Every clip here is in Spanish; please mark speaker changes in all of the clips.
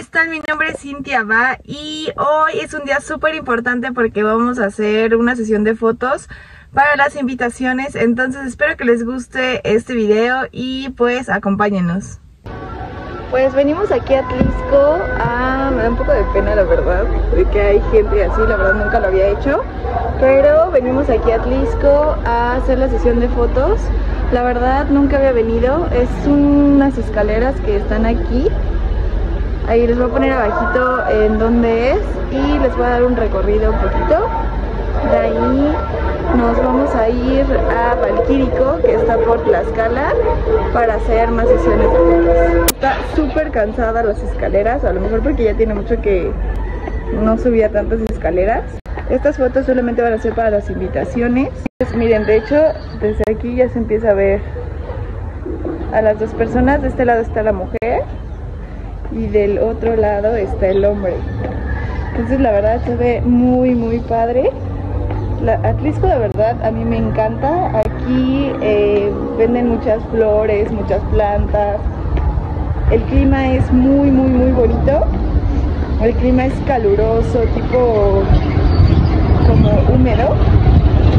Speaker 1: están? Mi nombre es Cintia Va y hoy es un día súper importante porque vamos a hacer una sesión de fotos para las invitaciones. Entonces espero que les guste este video y pues acompáñenos. Pues venimos aquí a Tlisco a... me da un poco de pena la verdad, de que hay gente así, la verdad nunca lo había hecho. Pero venimos aquí a Tlisco a hacer la sesión de fotos. La verdad nunca había venido, es unas escaleras que están aquí Ahí les voy a poner abajito en dónde es y les voy a dar un recorrido un poquito. De ahí nos vamos a ir a Valquírico, que está por Tlaxcala, para hacer más sesiones de fotos. Está súper cansada las escaleras, a lo mejor porque ya tiene mucho que no subía tantas escaleras. Estas fotos solamente van a ser para las invitaciones. Pues miren, de hecho, desde aquí ya se empieza a ver a las dos personas. De este lado está la mujer y del otro lado está el hombre. Entonces la verdad se ve muy muy padre. La, Atlisco de verdad a mí me encanta. Aquí eh, venden muchas flores, muchas plantas. El clima es muy muy muy bonito. El clima es caluroso, tipo como húmedo.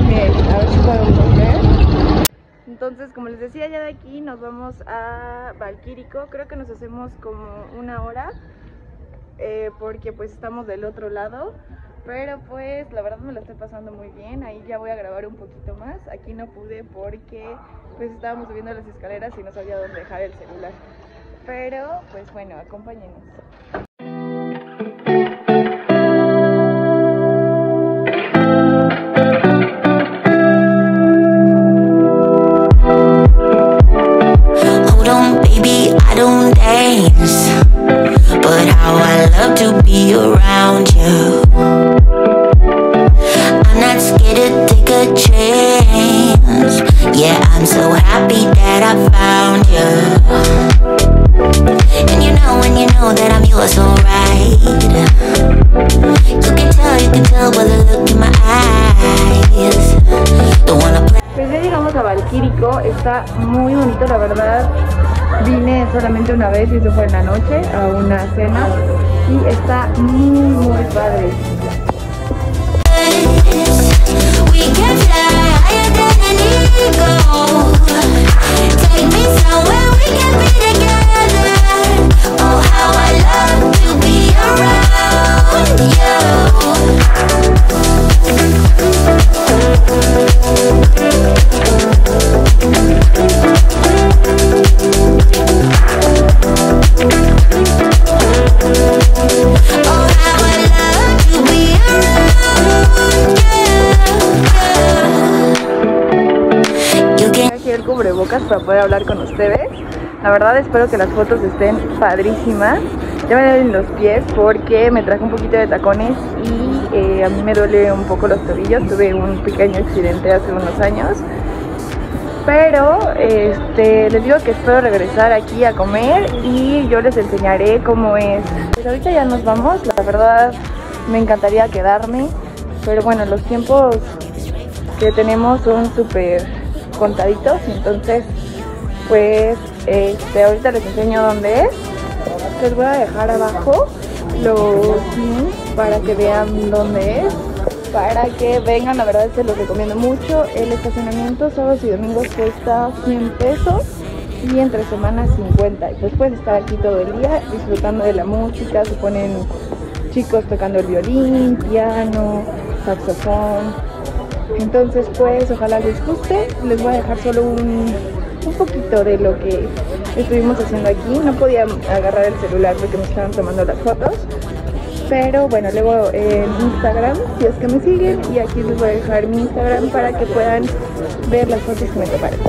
Speaker 1: Miren, a ver si podemos ver. Entonces, como les decía, ya de aquí nos vamos a Valquírico. Creo que nos hacemos como una hora, eh, porque pues estamos del otro lado. Pero pues la verdad me lo estoy pasando muy bien. Ahí ya voy a grabar un poquito más. Aquí no pude porque pues estábamos subiendo las escaleras y no sabía dónde dejar el celular. Pero pues bueno, acompáñenos.
Speaker 2: don't dance, but how I love to be around you. I'm not scared to take a chance. Yeah, I'm so happy that I found you. And you know, and you know that I'm yours, alright. You can tell, you can tell by the look in my eyes. Don't wanna play.
Speaker 1: Pues ya llegamos a está muy bonito la verdad vine solamente una vez y eso fue en la noche a una cena y está muy muy padre para poder hablar con ustedes. La verdad espero que las fotos estén padrísimas. Ya me duelen los pies porque me traje un poquito de tacones y eh, a mí me duele un poco los tobillos. Tuve un pequeño accidente hace unos años. Pero este, les digo que espero regresar aquí a comer y yo les enseñaré cómo es. Pues ahorita ya nos vamos, la verdad me encantaría quedarme. Pero bueno, los tiempos que tenemos son súper contaditos entonces pues este ahorita les enseño dónde es. Les voy a dejar abajo los links para que vean dónde es para que vengan, la verdad se los recomiendo mucho. El estacionamiento sábados y domingos cuesta 100 pesos y entre semanas 50 y pues puedes estar aquí todo el día disfrutando de la música se ponen chicos tocando el violín, piano, saxofón entonces pues ojalá les guste. Les voy a dejar solo un, poquito de lo que estuvimos haciendo aquí. No podía agarrar el celular porque me estaban tomando las fotos. Pero bueno, luego en Instagram, si es que me siguen, y aquí les voy a dejar mi Instagram para que puedan ver las fotos que me tomaron.